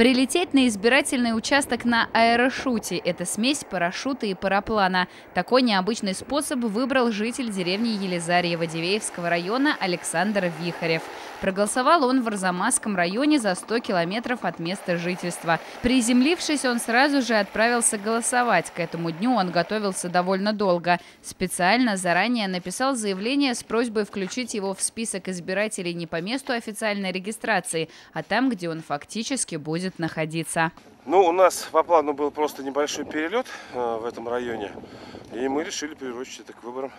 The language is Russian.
Прилететь на избирательный участок на аэрошуте – это смесь парашюта и параплана. Такой необычный способ выбрал житель деревни Елизарьева Дивеевского района Александр Вихарев. Проголосовал он в Арзамасском районе за 100 километров от места жительства. Приземлившись, он сразу же отправился голосовать. К этому дню он готовился довольно долго. Специально заранее написал заявление с просьбой включить его в список избирателей не по месту официальной регистрации, а там, где он фактически будет будет находиться. Ну, у нас по плану был просто небольшой перелет э, в этом районе, и мы решили приурочить это к выборам.